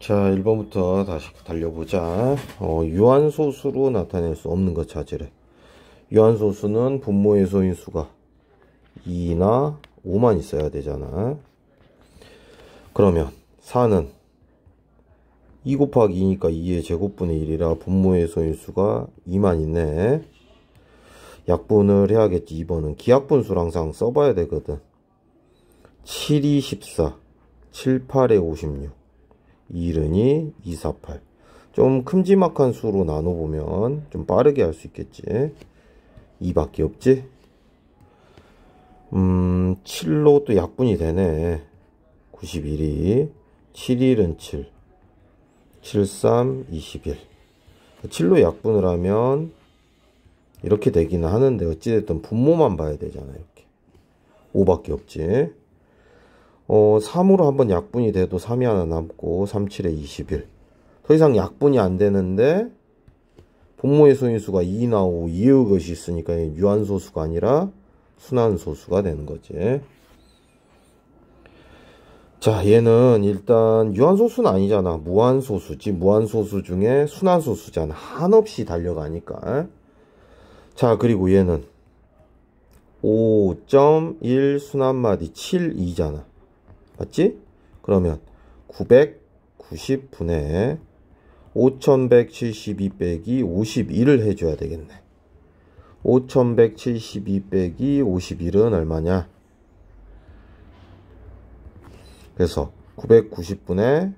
자 1번부터 다시 달려보자. 어, 유한소수로 나타낼 수 없는 것 찾으래 유한소수는 분모의 소인수가 2나 5만 있어야 되잖아. 그러면 4는 2 곱하기 2니까 2의 제곱분의 1이라 분모의 소인수가 2만 있네. 약분을 해야겠지 2번은. 기약분수를 항상 써봐야 되거든. 7, 2, 14 7, 8에 56 2른이 248. 좀 큼지막한 수로 나눠보면 좀 빠르게 할 수 있겠지. 2밖에 없지? 음, 7로 또 약분이 되네. 91이. 7일은 7. 73, 21. 7로 약분을 하면 이렇게 되기는 하는데 어찌됐든 분모만 봐야 되잖아, 이렇게. 5밖에 없지. 어, 3으로 한번 약분이 돼도 3이 하나 남고 3, 7에 21. 더 이상 약분이 안 되는데 분모의 소인수가 2 나오고 2의 것이 있으니까 유한소수가 아니라 순환소수가 되는 거지. 자, 얘는 일단 유한소수는 아니잖아. 무한소수지. 무한소수 중에 순환소수잖아. 한없이 달려가니까. 자, 그리고 얘는 5.1 순환마디 7, 2잖아. 맞지? 그러면 990분의 5172 빼기 51을 해줘야 되겠네. 5172 빼기 51은 얼마냐? 그래서 990분의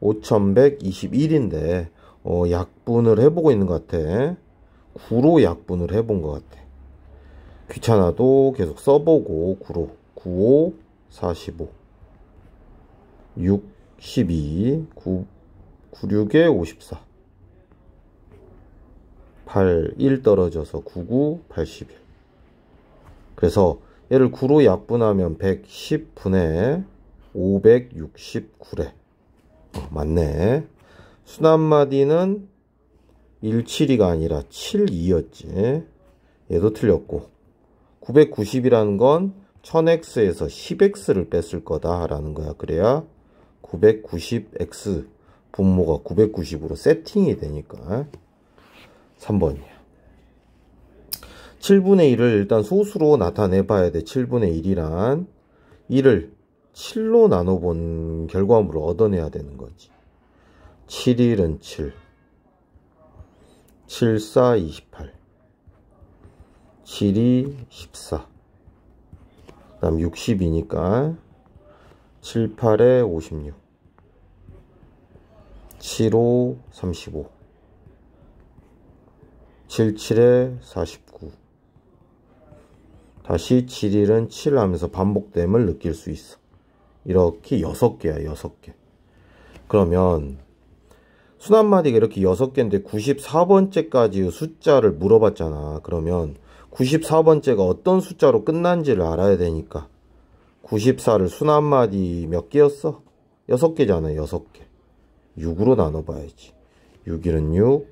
5121인데 어, 약분을 해보고 있는 것 같아. 9로 약분을 해본 것 같아. 귀찮아도 계속 써보고 9로 95 45 6, 12, 9, 96에 54. 8, 1 떨어져서 99, 81. 그래서 얘를 9로 약분하면 110분의 569래. 어, 맞네. 순한마디는 17이가 아니라 72였지. 얘도 틀렸고. 990이라는 건 1000x에서 10x를 뺐을 거다라는 거야. 그래야 990x 분모가 990으로 세팅이 되니까 3번이야. 7분의 1을 일단 소수로 나타내 봐야 돼. 7분의 1이란 1을 7로 나눠본 결과물을 얻어내야 되는 거지. 7, 1은 7. 7, 4, 28. 7, 2, 14. 그 다음 60이니까 7, 8에 56 7, 5, 35 7, 7에 49 다시 7, 1은 7 하면서 반복됨을 느낄 수 있어. 이렇게 6개야 6개. 그러면 순한마디가 이렇게 6개인데 94번째까지 숫자를 물어봤잖아. 그러면 94번째가 어떤 숫자로 끝난지를 알아야 되니까 94를 순한마디 몇 개였어? 6개잖아 6개 6으로 나눠봐야지. 6일은 6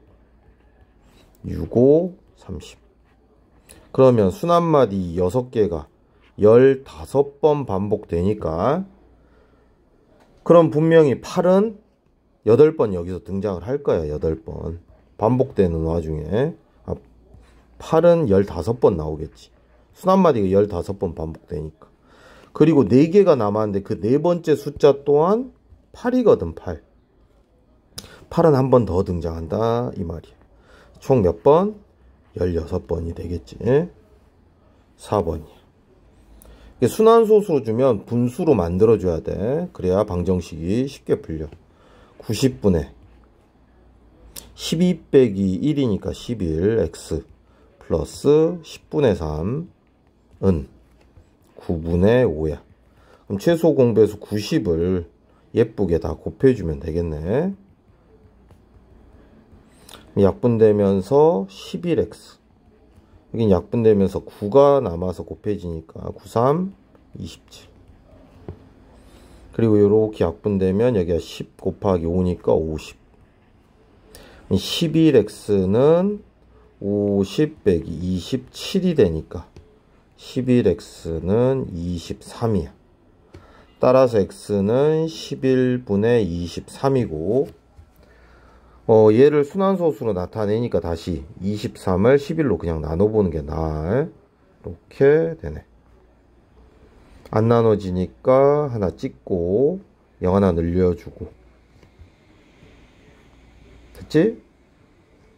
6, 5, 30 그러면 순한마디 6개가 15번 반복되니까 그럼 분명히 8은 8번 여기서 등장을 할 거야 8번. 반복되는 와중에. 8은 15번 나오겠지. 순한마디가 15번 반복되니까. 그리고 4개가 남았는데 그 네 번째 숫자 또한 8이거든 8 8은 한 번 더 등장한다 이 말이야 총몇 번? 16번이 되겠지 4번이야 순환소수로 주면 분수로 만들어줘야 돼 그래야 방정식이 쉽게 풀려 90분의 12 빼기 1이니까 11 x 플러스 10분의 3은 9분의 5야. 그럼 최소 공배수 90을 예쁘게 다 곱해주면 되겠네. 약분되면서 11x. 여긴 약분되면서 9가 남아서 곱해지니까 93, 27. 그리고 이렇게 약분되면 여기가 10 곱하기 5니까 50. 11x는 50 빼기 27이 되니까 11x는 23이야. 따라서 x는 11분의 23이고 어, 얘를 순환소수로 나타내니까 다시 23을 11로 그냥 나눠보는 게 나아. 이렇게 되네. 안 나눠지니까 하나 찍고 0 하나 늘려주고 됐지?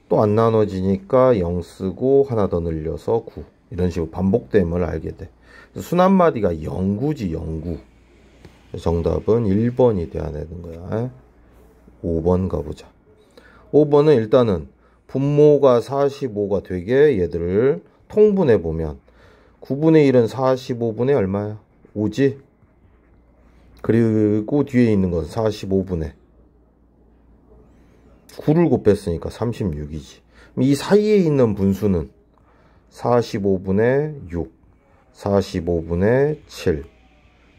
또 안 나눠지니까 0 쓰고 하나 더 늘려서 9 이런 식으로 반복됨을 알게 돼. 순환마디가 0구지 0구. 정답은 1번이 돼야 되는 거야. 5번 가보자. 5번은 일단은 분모가 45가 되게 얘들을 통분해 보면 9분의 1은 45분의 얼마야? 5지? 그리고 뒤에 있는 건 45분의 9를 곱했으니까 36이지. 이 사이에 있는 분수는 45분의 6, 45분의 7,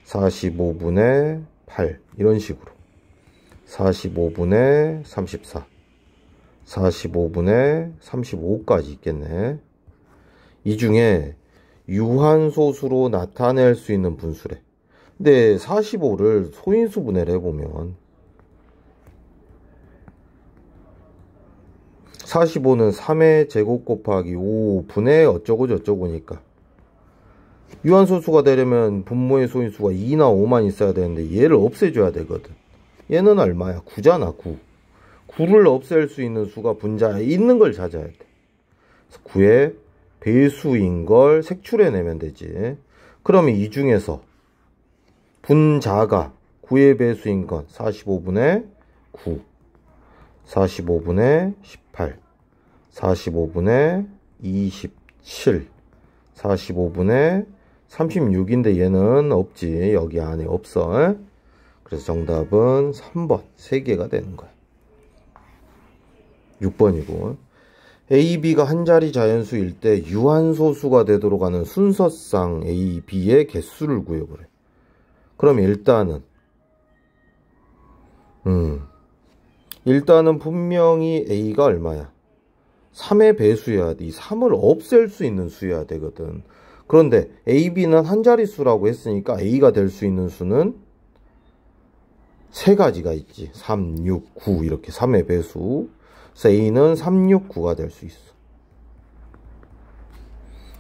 45분의 8 이런 식으로 45분의 34 45분의 35까지 있겠네 이 중에 유한소수로 나타낼 수 있는 분수래 근데 45를 소인수 분해를 해보면 45는 3의 제곱 곱하기 5 분의 어쩌고 저쩌고니까 유한소수가 되려면 분모의 소인수가 2나 5만 있어야 되는데 얘를 없애줘야 되거든. 얘는 얼마야? 9잖아 9. 9를 없앨 수 있는 수가 분자에 있는 걸 찾아야 돼. 9의 배수인 걸 색출해내면 되지. 그러면 이 중에서 분자가 9의 배수인 건 45분의 9, 45분의 18, 45분의 27, 45분의 36인데 얘는 없지. 여기 안에 없어. 그래서 정답은 3번. 3개가 되는 거야. 6번이고. A, B가 한 자리 자연수일 때 유한소수가 되도록 하는 순서상 A, B의 개수를 구해보래. 그럼 일단은 음 일단은 분명히 A가 얼마야? 3의 배수여야 돼. 이 3을 없앨 수 있는 수여야 되거든. 그런데 A, B는 한 자릿수라고 했으니까 A가 될 수 있는 수는 세 가지가 있지. 3, 6, 9 이렇게 3의 배수. A는 3, 6, 9가 될 수 있어.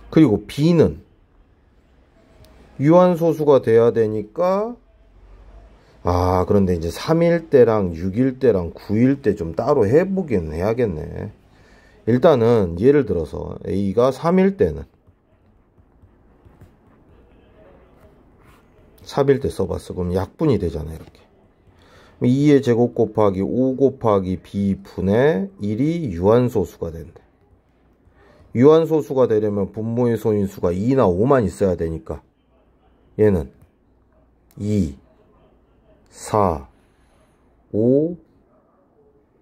그리고 B는 유한소수가 돼야 되니까 아 그런데 이제 3일 때랑 6일 때랑 9일 때 좀 따로 해보긴 해야겠네. 일단은 예를 들어서 A가 3일 때는 3일 때 써봤어. 그럼 약분이 되잖아, 이렇게. 2의 제곱 곱하기 5 곱하기 b분의 1이 유한소수가 된대. 유한소수가 되려면 분모의 소인수가 2나 5만 있어야 되니까 얘는 2, 4, 5,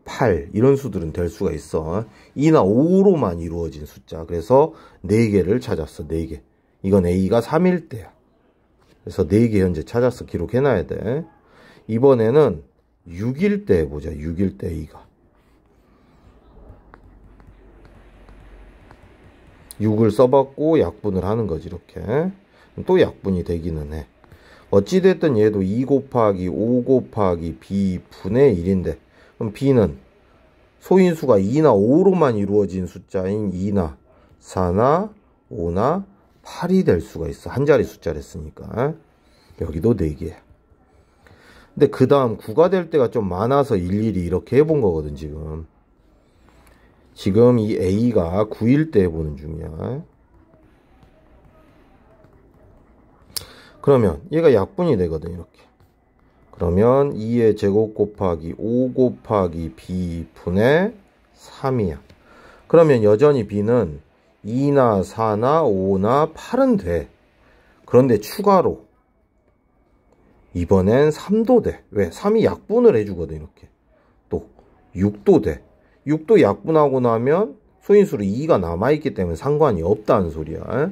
8 이런 수들은 될 수가 있어. 2나 5로만 이루어진 숫자. 그래서 4개를 찾았어. 4개. 이건 A가 3일 때야. 그래서 4개 현재 찾아서 기록해놔야 돼. 이번에는 6일 때 해보자. 6일 때 A가. 6을 써봤고 약분을 하는 거지 이렇게. 또 약분이 되기는 해. 어찌됐든 얘도 2 곱하기 5 곱하기 b분의 1인데 그럼 b는 소인수가 2나 5로만 이루어진 숫자인 2나 4나 5나 8이 될 수가 있어. 한 자리 숫자를 했으니까. 여기도 4개. 근데 그 다음 9가 될 때가 좀 많아서 일일이 이렇게 해본 거거든, 지금. 지금 이 A가 9일 때 해보는 중이야. 그러면 얘가 약분이 되거든, 이렇게. 그러면 2의 제곱 곱하기 5 곱하기 B분의 3이야. 그러면 여전히 B는 2나 4나 5나 8은 돼. 그런데 추가로 이번엔 3도 돼. 왜? 3이 약분을 해주거든 이렇게. 또 6도 돼. 6도 약분하고 나면 소인수로 2가 남아있기 때문에 상관이 없다는 소리야.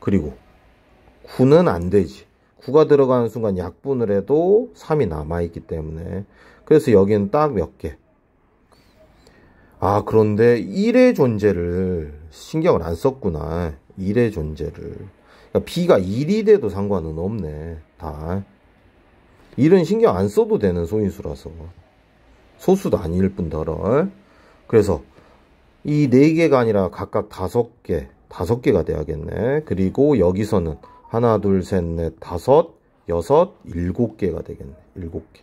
그리고 9는 안 되지. 9가 들어가는 순간 약분을 해도 3이 남아있기 때문에 그래서 여기는 딱 몇 개. 아 그런데 1의 존재를 신경을 안 썼구나 1의 존재를 그러니까 B가 1이 돼도 상관은 없네 다 1은 신경 안 써도 되는 소인수라서. 소수도 아닐 뿐더러. 그래서 이 네 개가 아니라 각각 다섯 개 다섯 개가 돼야겠네. 그리고 여기서는 하나 둘 셋 넷 다섯 여섯 일곱 개가 되겠네. 일곱 개.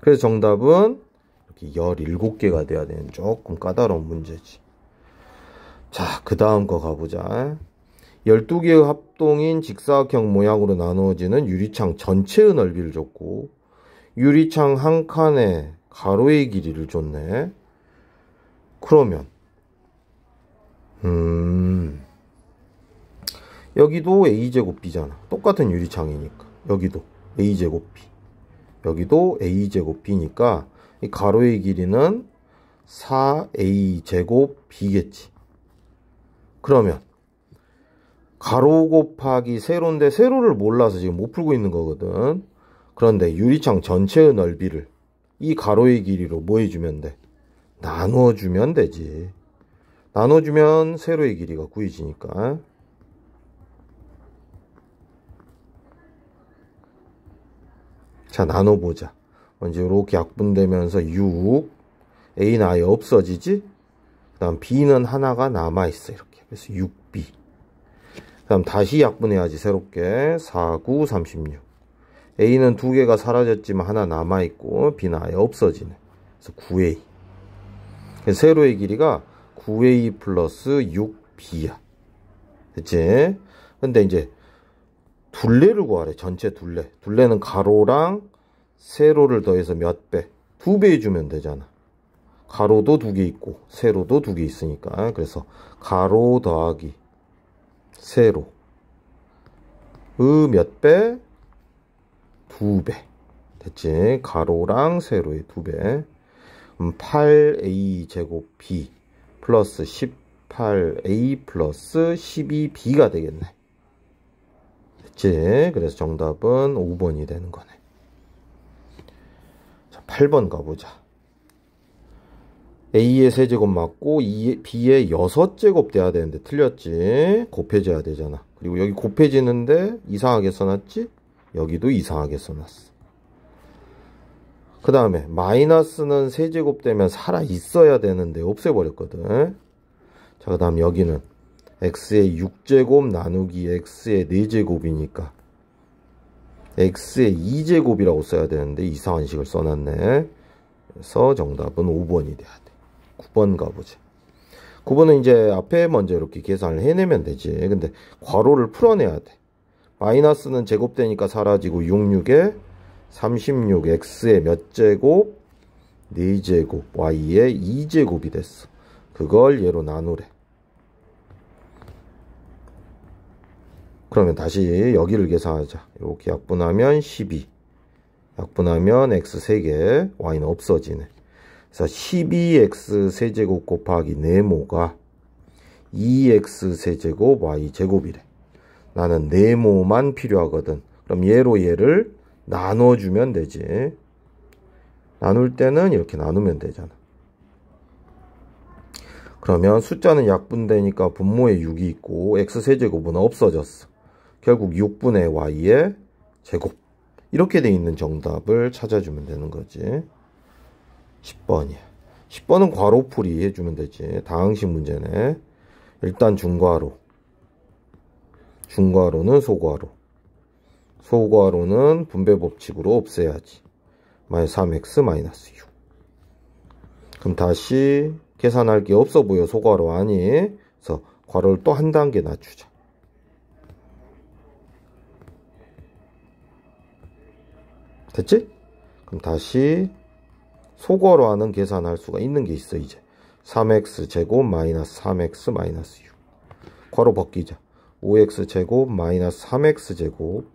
그래서 정답은 이렇게 열일곱 개가 돼야 되는 조금 까다로운 문제지. 자 그 다음 거 가보자 12개의 합동인 직사각형 모양으로 나누어지는 유리창 전체의 넓이를 줬고 유리창 한 칸에 가로의 길이를 줬네. 그러면 음 여기도 a제곱 b잖아. 똑같은 유리창이니까. 여기도 a제곱 b. 여기도 a제곱 b니까 이 가로의 길이는 4a제곱 b겠지. 그러면 가로 곱하기 세로인데 세로를 몰라서 지금 못 풀고 있는 거거든. 그런데 유리창 전체의 넓이를 이 가로의 길이로 뭐 해주면 돼? 나눠주면 되지. 나눠주면 세로의 길이가 구해지니까. 자, 나눠보자. 먼저 이렇게 약분되면서 6. A는 아예 없어지지? 그 다음 B는 하나가 남아있어. 이렇게. 그래서 6B. 다음 다시 약분해야지 새롭게. 4, 9, 36 A는 두 개가 사라졌지만 하나 남아있고 B는 아예 없어지네 그래서 9A 그래서 세로의 길이가 9A 플러스 6B야. 그치? 근데 이제 둘레를 구하래 전체 둘레. 둘레는 가로랑 세로를 더해서 몇 배? 두 배 해주면 되잖아. 가로도 두 개 있고 세로도 두 개 있으니까. 그래서 가로 더하기 세로 의몇 배? 두 배. 됐지? 가로랑 세로의 두 배. 8a 제곱 b 플러스 18a 플러스 12b가 되겠네. 됐지? 그래서 정답은 5번이 되는 거네. 자, 8번 가보자. A의 세제곱 맞고 B의 6제곱 돼야 되는데 틀렸지? 곱해져야 되잖아. 그리고 여기 곱해지는데 이상하게 써놨지? 여기도 이상하게 써놨어. 그 다음에 마이너스는 세제곱 되면 살아 있어야 되는데 없애버렸거든. 자 그 다음 여기는 x의 6제곱 나누기 x의 4제곱이니까 x의 2제곱이라고 써야 되는데 이상한 식을 써놨네. 그래서 정답은 5번이 돼야 돼 9번 가보자. 9번은 이제 앞에 먼저 이렇게 계산을 해내면 되지. 근데 괄호를 풀어내야 돼. 마이너스는 제곱되니까 사라지고 66에 36x의 몇 제곱? 4제곱 y의 2제곱이 됐어. 그걸 얘로 나누래. 그러면 다시 여기를 계산하자. 이렇게 약분하면 12. 약분하면 x 3개, y는 없어지네. 그래서 12x 세제곱 곱하기 네모가 2x 세제곱 y 제곱이래. 나는 네모만 필요하거든. 그럼 얘로 얘를 나눠주면 되지. 나눌 때는 이렇게 나누면 되잖아. 그러면 숫자는 약분되니까 분모에 6이 있고 x세제곱은 없어졌어. 결국 6분의 y의 제곱. 이렇게 돼 있는 정답을 찾아주면 되는 거지. 10번이야. 10번은 괄호풀이 해주면 되지. 다항식 문제네. 일단 중괄호. 중괄호는 소괄호. 소괄호는 분배 법칙으로 없애야지. 마이너스 3x 마이너스 6. 그럼 다시 계산할 게 없어 보여. 소괄호 아니. 그래서 괄호를 또 한 단계 낮추자. 됐지? 그럼 다시 소괄호하는 계산할 수가 있는 게 있어 이제. 3x 제곱 마이너스 3x 마이너스 6 괄호 벗기자. 5x 제곱 마이너스 3x 제곱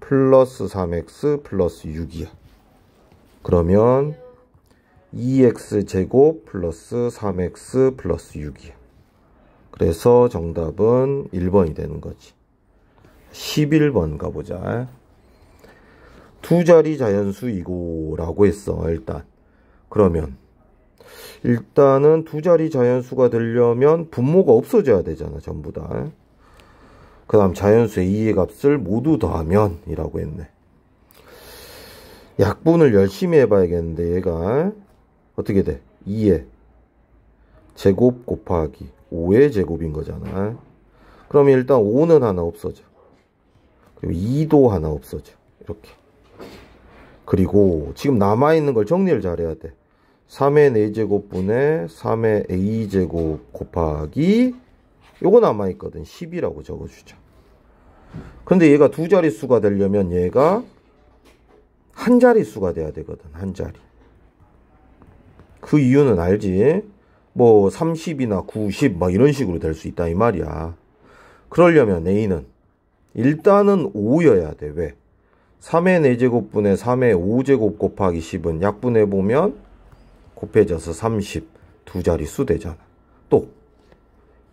플러스 3x 플러스 6이야. 그러면 2x 제곱 플러스 3x 플러스 6이야. 그래서 정답은 1번이 되는 거지. 11번 가보자. 두 자리 자연수이고 라고 했어 일단 그러면 일단은 두 자리 자연수가 되려면 분모가 없어져야 되잖아 전부 다. 그 다음 자연수의 2의 값을 모두 더하면 이라고 했네. 약분을 열심히 해봐야겠는데 얘가 어떻게 돼? 2의 제곱 곱하기 5의 제곱인 거잖아. 그러면 일단 5는 하나 없어져. 그리고 2도 하나 없어져. 이렇게. 그리고 지금 남아있는 걸 정리를 잘해야 돼. 3의 4제곱분의 3의 a제곱 곱하기 요거 남아있거든. 10이라고 적어주자. 근데 얘가 두 자릿수가 되려면 얘가 한 자릿수가 돼야 되거든. 한 자리. 그 이유는 알지? 뭐 30이나 90 막 이런 식으로 될 수 있다 이 말이야. 그러려면 A는 일단은 5여야 돼. 왜? 3의 4제곱분의 3의 5제곱 곱하기 10은 약분해보면 곱해져서 30 두 자릿수 되잖아. 또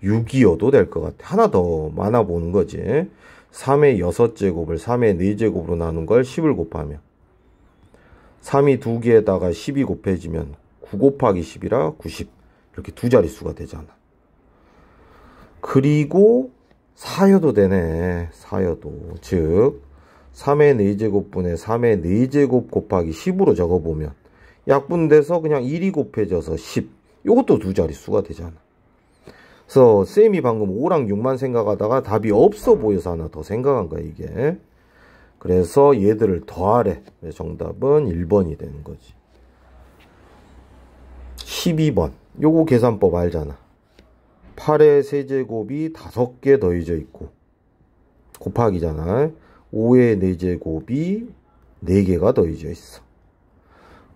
6이어도 될 것 같아. 하나 더 많아 보는 거지. 3의 6제곱을 3의 4제곱으로 나눈 걸 10을 곱하면 3이 두 개에다가 10이 곱해지면 9 곱하기 10이라 90 이렇게 두 자릿수가 되잖아. 그리고 4여도 되네. 4여도. 즉 3의 4제곱분의 3의 4제곱 곱하기 10으로 적어보면 약분돼서 그냥 1이 곱해져서 10 요것도 두 자릿수가 되잖아. 그래서 쌤이 방금 5랑 6만 생각하다가 답이 없어 보여서 하나 더 생각한 거야 이게. 그래서 얘들을 더하래. 정답은 1번이 되는 거지. 12번. 요거 계산법 알잖아. 8의 세제곱이 5개 더해져 있고 곱하기잖아. 5의 4제곱이 4개가 더해져 있어.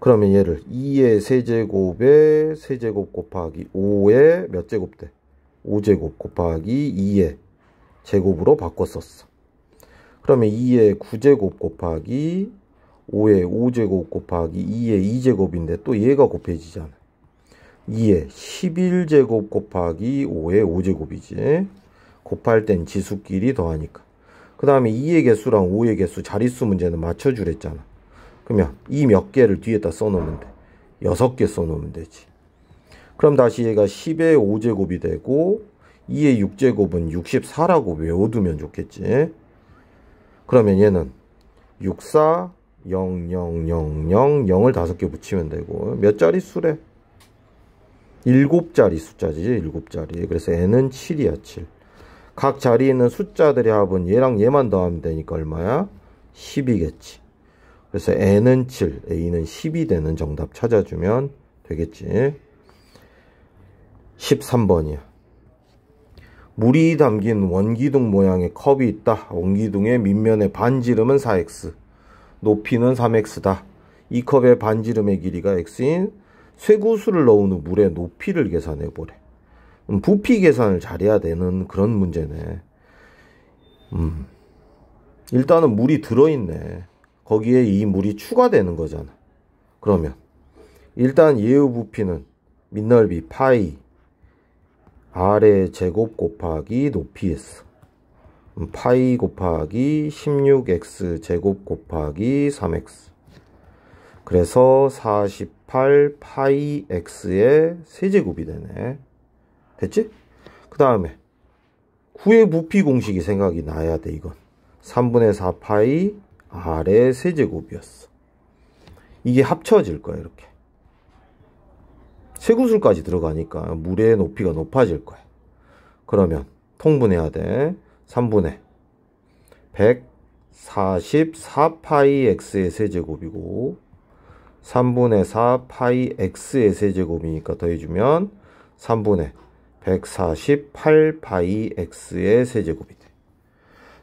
그러면 얘를 2의 세제곱에 세제곱 곱하기 5의 몇 제곱 돼? 5제곱 곱하기 2의 제곱으로 바꿨었어. 그러면 2의 9제곱 곱하기 5의 5제곱 곱하기 2의 2제곱인데 또 얘가 곱해지잖아. 2의 11제곱 곱하기 5의 5제곱이지. 곱할 땐 지수끼리 더하니까. 그 다음에 2의 개수랑 5의 개수 자릿수 문제는 맞춰주랬잖아. 그러면 이 몇 개를 뒤에다 써놓으면 돼. 6개 써놓으면 되지. 그럼 다시 얘가 10의 5제곱이 되고 2의 6제곱은 64라고 외워두면 좋겠지. 그러면 얘는 64, 0, 0, 0, 0, 0을 5개 붙이면 되고 몇 자리 수래? 7자리 숫자지 7자리 그래서 n은 7이야 7. 각 자리에 있는 숫자들의 합은 얘랑 얘만 더하면 되니까 얼마야? 10이겠지. 그래서 n은 7, a는 10이 되는 정답 찾아주면 되겠지. 13번이야. 물이 담긴 원기둥 모양의 컵이 있다. 원기둥의 밑면의 반지름은 4x, 높이는 3x다. 이 컵의 반지름의 길이가 x인 쇠구슬을 넣은 후 물의 높이를 계산해 보래. 음, 부피 계산을 잘해야 되는 그런 문제네. 음, 일단은 물이 들어있네. 거기에 이 물이 추가되는 거잖아. 그러면 일단 예우 부피는 밑넓이 파이 아래 제곱 곱하기 높이였어. 음, 파이 곱하기 16x 제곱 곱하기 3x. 그래서 48 파이 x의 세제곱이 되네. 됐지? 그 다음에 9의 부피 공식이 생각이 나야 돼 이건. 3분의 4 파이 r의 세제곱이었어. 이게 합쳐질 거야 이렇게. 쇠구슬까지 들어가니까 물의 높이가 높아질 거야. 그러면 통분해야 돼. 3분의 144파이 x의 세제곱이고 3분의 4 파이 x의 세제곱이니까 더해주면 3분의 148 파이 x의 세제곱이 돼.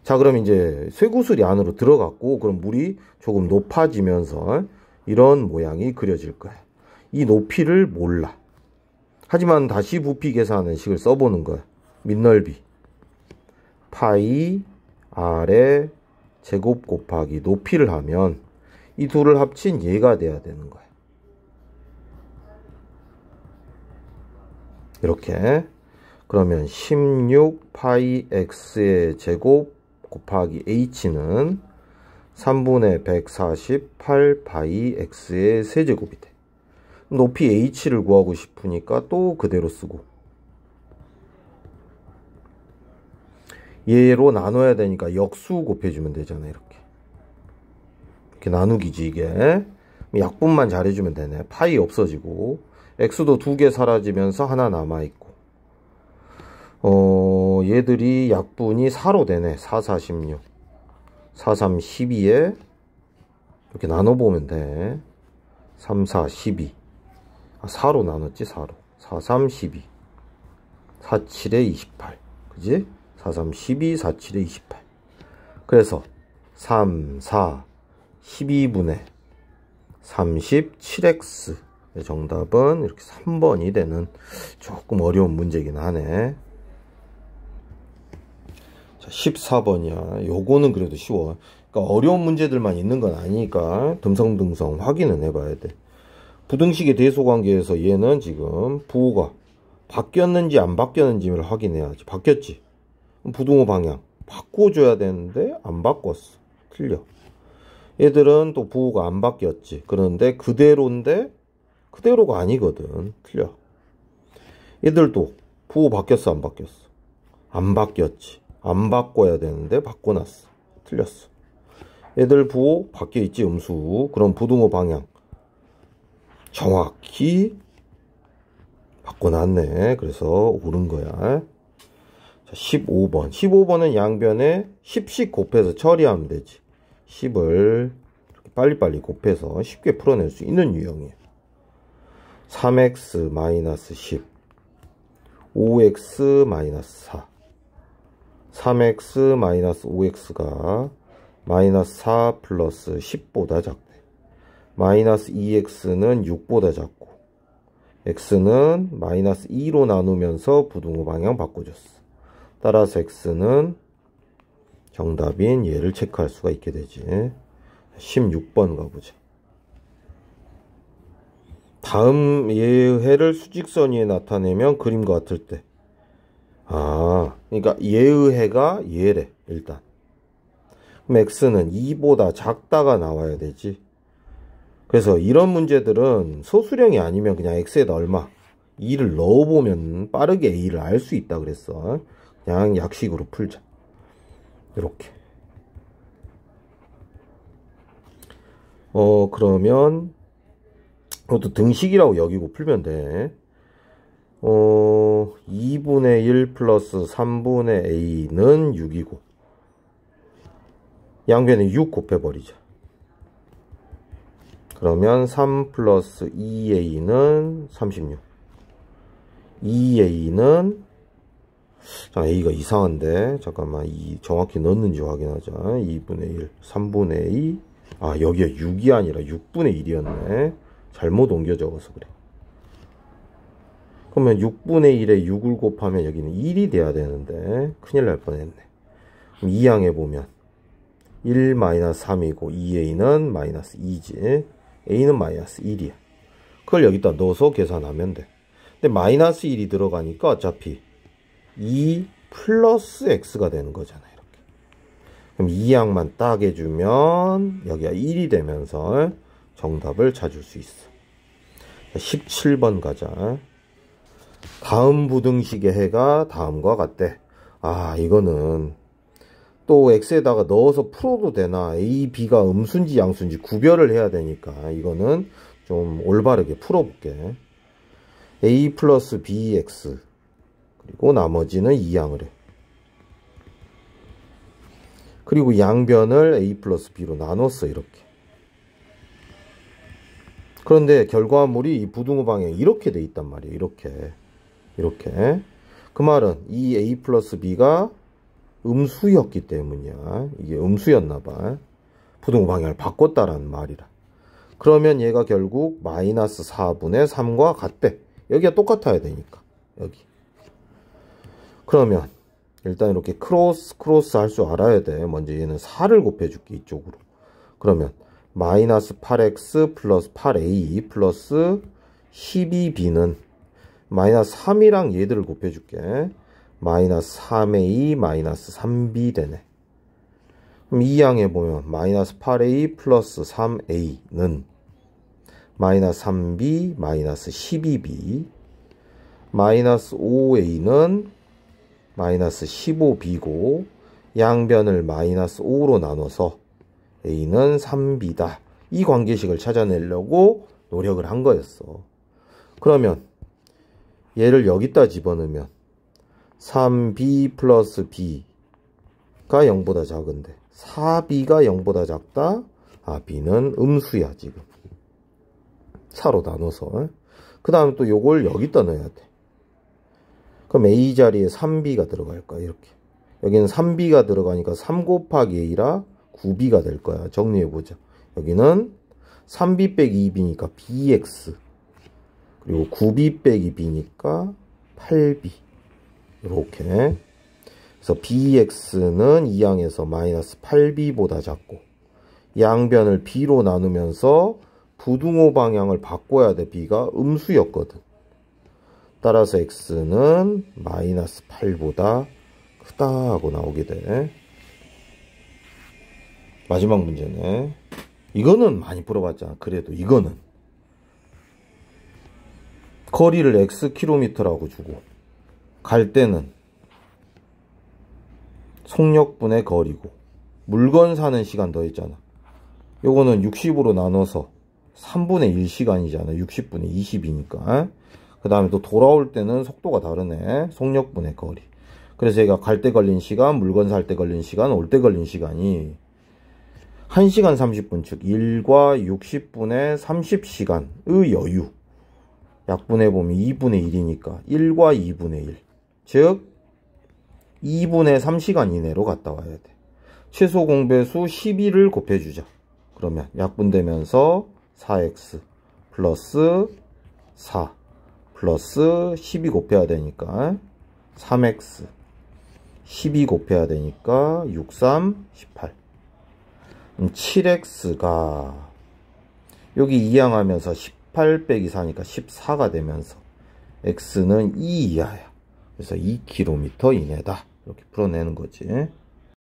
자 그럼 이제 쇠구슬이 안으로 들어갔고 그럼 물이 조금 높아지면서 이런 모양이 그려질 거야. 이 높이를 몰라. 하지만 다시 부피 계산하는 식을 써보는 거야. 밑넓이 파이 아래 제곱 곱하기 높이를 하면 이 둘을 합친 얘가 돼야 되는 거야. 이렇게 그러면 16 파이 x의 제곱 곱하기 h는 3분의 148 파이 x의 세제곱이 돼. 높이 h를 구하고 싶으니까 또 그대로 쓰고. 얘로 나눠야 되니까 역수 곱해주면 되잖아 이렇게. 이렇게 나누기지 이게. 약분만 잘해주면 되네. 파이 없어지고. X도 두 개 사라지면서 하나 남아있고. 어 얘들이 약분이 4로 되네. 4 4 16 4 3 12에 이렇게 나눠보면 돼. 3 4 12 아, 4로 나눴지 4로. 4 3 12 4 7에 28 그지? 4 3 12 4 7에 28 그래서 3 4 12분의 37x 정답은 이렇게 3번이 되는 조금 어려운 문제긴 하네 자 14번이야. 요거는 그래도 쉬워. 그러니까 어려운 문제들만 있는 건 아니니까 듬성듬성 확인은 해봐야 돼. 부등식의 대소관계에서 얘는 지금 부호가 바뀌었는지 안 바뀌었는지를 확인해야지. 바뀌었지? 부등호 방향 바꿔줘야 되는데 안 바꿨어. 틀려. 얘들은 또 부호가 안 바뀌었지. 그런데 그대로인데 그대로가 아니거든. 틀려. 얘들도 부호 바뀌었어 안 바뀌었어? 안 바뀌었지 안 바꿔야 되는데 바꿔놨어. 틀렸어. 얘들 부호 바뀌어있지 음수. 그럼 부등호 방향. 정확히 바꿔놨네. 그래서 옳은 거야. 15번. 15번은 양변에 10씩 곱해서 처리하면 되지. 10을 빨리빨리 곱해서 쉽게 풀어낼 수 있는 유형이에요 3x-10 5x-4 3x-5x가 마이너스 4 플러스 10보다 작대. 마이너스 2x는 6보다 작고 x는 마이너스 2로 나누면서 부등호 방향 바꿔줬어. 따라서 x는 정답인 얘를 체크할 수가 있게 되지. 16번 가보자. 다음 예의를 수직선 위에 나타내면 그림과 같을 때 아, 그러니까 예의해가 얘래 일단. 그럼 x는 2보다 작다가 나와야 되지. 그래서 이런 문제들은 소수령이 아니면 그냥 x에다 얼마? 2를 넣어보면 빠르게 a를 알 수 있다 그랬어. 그냥 약식으로 풀자. 이렇게. 어 그러면 그것도 등식이라고 여기고 풀면 돼 어, 2분의 1 플러스 3분의 a는 6이고 양변에 6 곱해버리자 그러면 3 플러스 2a는 36 2a는 자, A가 이상한데 잠깐만 이 정확히 넣었는지 확인하자. 2분의 1 3분의 2 아 여기가 6이 아니라 6분의 1이었네. 잘못 옮겨 적어서 그래 그러면 6분의 1에 6을 곱하면 여기는 1이 돼야 되는데 큰일 날 뻔했네. 그럼 2항에 보면 1 마이너스 3이고 2a는 마이너스 2지 a는 마이너스 1이야. 그걸 여기다 넣어서 계산하면 돼. 근데 마이너스 1이 들어가니까 어차피 2 플러스 x가 되는 거잖아 이렇게. 그럼 2항만 딱 해주면 여기가 1이 되면서 정답을 찾을 수 있어. 17번 가자 다음 부등식의 해가 다음과 같대 아 이거는 또 x에다가 넣어서 풀어도 되나 a, b가 음수인지 양수인지 구별을 해야 되니까 이거는 좀 올바르게 풀어볼게 a 플러스 bx 그리고 나머지는 2항을 해. 그리고 양변을 a 플러스 b로 나눴어 이렇게. 그런데 결과물이 이 부등호 방향이 이렇게 돼 있단 말이에요. 이렇게. 이렇게. 그 말은 이 a 플러스 b가 음수였기 때문이야. 이게 음수였나 봐. 부등호 방향을 바꿨다라는 말이라. 그러면 얘가 결국 마이너스 4분의 3과 같대. 여기가 똑같아야 되니까. 여기. 그러면 일단 이렇게 크로스 크로스 할 줄 알아야 돼 먼저 얘는 4를 곱해줄게 이쪽으로 그러면 마이너스 8x 플러스 8a 플러스 12b는 마이너스 3이랑 얘들을 곱해줄게 마이너스 3a 마이너스 3b 되네 그럼 이 양에 보면 마이너스 8a 플러스 3a는 마이너스 3b 마이너스 12b 마이너스 5a는 마이너스 15b고 양변을 마이너스 5로 나눠서 A는 3B다. 이 관계식을 찾아내려고 노력을 한 거였어. 그러면 얘를 여기다 집어넣으면 3B 플러스 B가 0보다 작은데 4B가 0보다 작다? 아 B는 음수야 지금. 4로 나눠서. 그 다음에 또 요걸 여기다 넣어야 돼. 그럼 A 자리에 3B가 들어갈 거야 이렇게. 여기는 3B가 들어가니까 3 곱하기 A라 9B가 될 거야. 정리해보자. 여기는 3B 빼기 2B니까 BX 그리고 9B 빼기 B니까 8B 이렇게. 그래서 BX는 2항에서 마이너스 8B보다 작고 양변을 B로 나누면서 부등호 방향을 바꿔야 돼. B가 음수였거든. 따라서 X는 마이너스 8보다 크다 하고 나오게 돼. 마지막 문제네. 이거는 많이 풀어봤잖아. 그래도 이거는 거리를 Xkm라고 주고 갈 때는 속력분의 거리고 물건 사는 시간 더했잖아. 요거는 60으로 나눠서 3분의 1시간이잖아. 60분의 20이니까. 그 다음에 또 돌아올 때는 속도가 다르네. 속력분의 거리. 그래서 얘가 갈 때 걸린 시간 물건 살 때 걸린 시간 올 때 걸린 시간이 1시간 30분 즉 1과 60분의 30시간의 여유 약분해 보면 2분의 1이니까 1과 2분의 1. 즉 2분의 3시간 이내로 갔다 와야 돼. 최소 공배수 12를 곱해주자. 그러면 약분되면서 4x 플러스 4 플러스 12 곱해야 되니까 3x 12 곱해야 되니까 6, 3, 18 7x가 여기 이항하면서 18 빼기 4니까 14가 되면서 x는 2 이하야. 그래서 2km 이내다. 이렇게 풀어내는 거지.